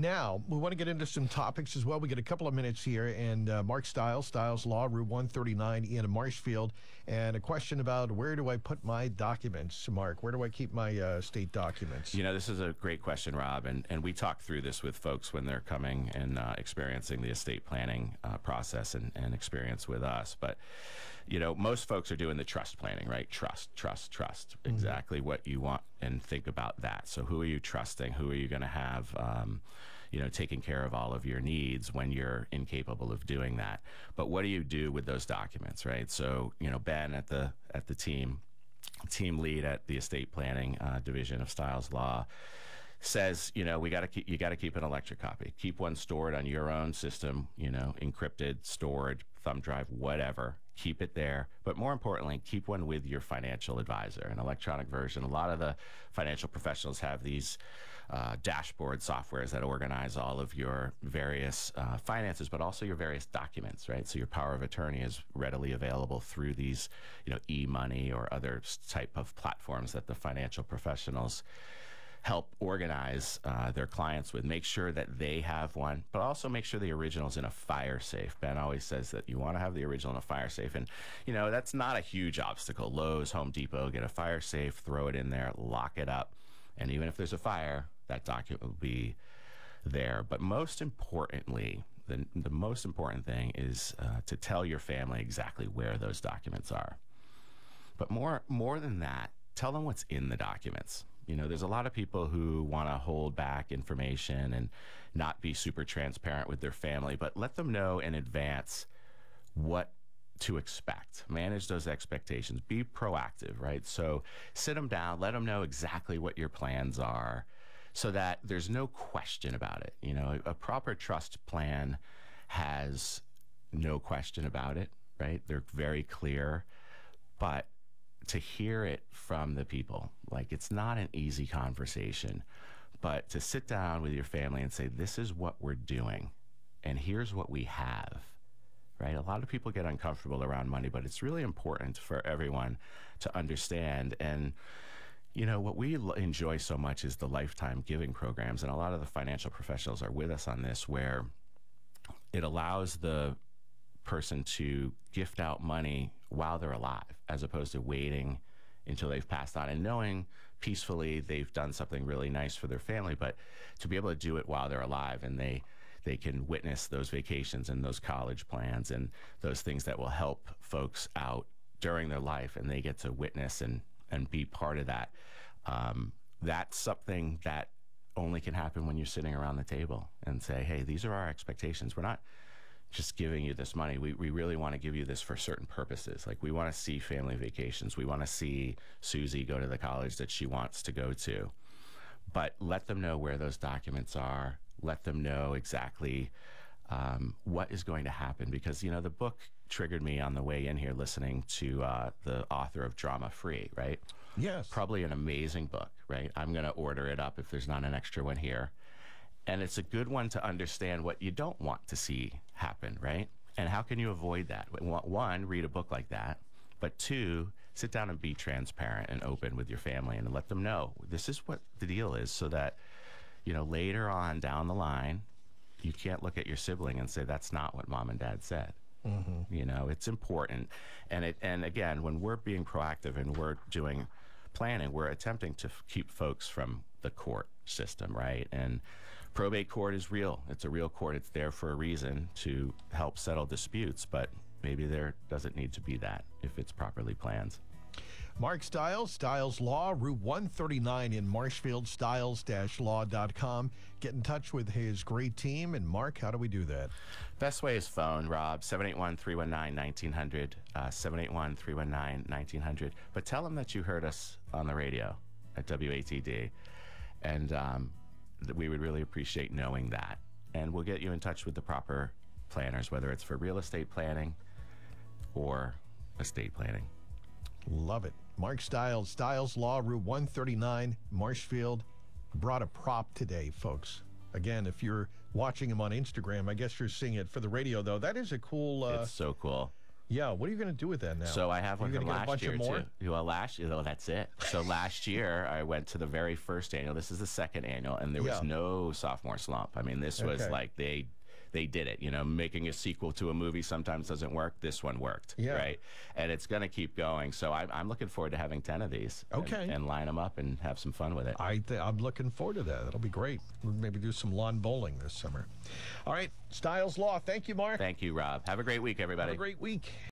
Now, we want to get into some topics as well. We get a couple of minutes here, and uh, Mark Stiles, Stiles Law, Route 139 in Marshfield, and a question about where do I put my documents, Mark? Where do I keep my uh, state documents? You know, this is a great question, Rob, and, and we talk through this with folks when they're coming and uh, experiencing the estate planning uh, process and, and experience with us. But, you know, most folks are doing the trust planning, right? Trust, trust, trust. Mm-hmm. Exactly what you want and think about that. So, who are you trusting? Who are you going to have? Um, you know, taking care of all of your needs when you're incapable of doing that. But what do you do with those documents, right? So, you know, Ben at the at the team, team lead at the estate planning uh, division of Stiles Law says, you know, we got to keep, you got to keep an electric copy. Keep one stored on your own system, you know, encrypted, stored, thumb drive, whatever. Keep it there. But more importantly, keep one with your financial advisor, an electronic version. A lot of the financial professionals have these uh, dashboard softwares that organize all of your various uh, finances, but also your various documents, right? So your power of attorney is readily available through these, you know, eMoney or other type of platforms that the financial professionals help organize uh, their clients with. Make sure that they have one, but also make sure the original is in a fire safe. Ben always says that you want to have the original in a fire safe. And, you know, that's not a huge obstacle. Lowe's, Home Depot, get a fire safe, throw it in there, lock it up. And even if there's a fire, that document will be there. But most importantly, the, the most important thing is uh, to tell your family exactly where those documents are. But more, more than that, tell them what's in the documents. You know, there's a lot of people who want to hold back information and not be super transparent with their family, but let them know in advance what to expect. Manage those expectations. Be proactive, right? So sit them down, let them know exactly what your plans are so that there's no question about it. You know, a proper trust plan has no question about it, right? They're very clear. But to hear it from the people. Like it's not an easy conversation, but to sit down with your family and say, this is what we're doing, and here's what we have. Right? A lot of people get uncomfortable around money, but it's really important for everyone to understand. And, you know, what we enjoy so much is the lifetime giving programs. And a lot of the financial professionals are with us on this, where it allows the person to gift out money while they're alive, as opposed to waiting until they've passed on and knowing peacefully they've done something really nice for their family, but to be able to do it while they're alive and they they can witness those vacations and those college plans and those things that will help folks out during their life and they get to witness and and be part of that. Um, that's something that only can happen when you're sitting around the table and say, hey, these are our expectations. We're not just giving you this money. We, we really want to give you this for certain purposes. Like we want to see family vacations. We want to see Susie go to the college that she wants to go to. But let them know where those documents are. Let them know exactly um, what is going to happen because, you know, the book triggered me on the way in here listening to uh, the author of Drama Free, right? Yes. Probably an amazing book, right? I'm going to order it up if there's not an extra one here. And it's a good one to understand what you don't want to see happen, right? And how can you avoid that? One, read a book like that. But two, sit down and be transparent and open with your family and let them know this is what the deal is so that, you know, later on down the line, you can't look at your sibling and say, that's not what mom and dad said. Mm-hmm. You know, it's important. And it, and again, when we're being proactive and we're doing planning, we're attempting to f- keep folks from the court system, right? And probate court is real. It's a real court. It's there for a reason to help settle disputes, but maybe there doesn't need to be that if it's properly planned. Mark Stiles, Stiles Law, Route 139 in Marshfield, stiles-law.com. Get in touch with his great team. And Mark, how do we do that? Best way is phone, Rob, 781-319-1900, uh, 781-319-1900. But tell them that you heard us on the radio at WATD. And um, we would really appreciate knowing that. And we'll get you in touch with the proper planners, whether it's for real estate planning or estate planning. Love it. Mark Stiles, Stiles Law, Route 139, Marshfield, brought a prop today, folks. Again, if you're watching him on Instagram, I guess you're seeing it for the radio, though. That is a cool. Uh, it's so cool. Yeah. What are you going to do with that now? So I have one from last year more? too. Well, last year, oh, that's it. So last year I went to the very first annual. This is the second annual, and there was Yeah. no sophomore slump. I mean, this was Okay. like they they did it. You know, making a sequel to a movie sometimes doesn't work. This one worked. Yeah. Right. And it's going to keep going. So I'm, I'm looking forward to having ten of these. and- Okay. And, line them up and have some fun with it. I th- I'm looking forward to that. That'll be great. We'll maybe do some lawn bowling this summer. All right, Stiles Law. Thank you, Mark. Thank you, Rob. Have a great week, everybody. Have a great week.